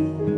you.